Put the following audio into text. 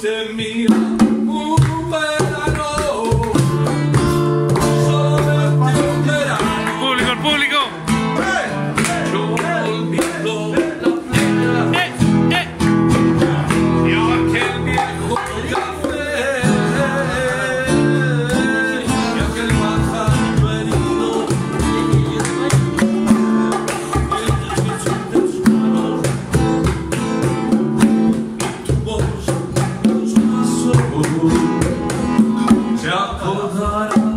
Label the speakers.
Speaker 1: to me. God.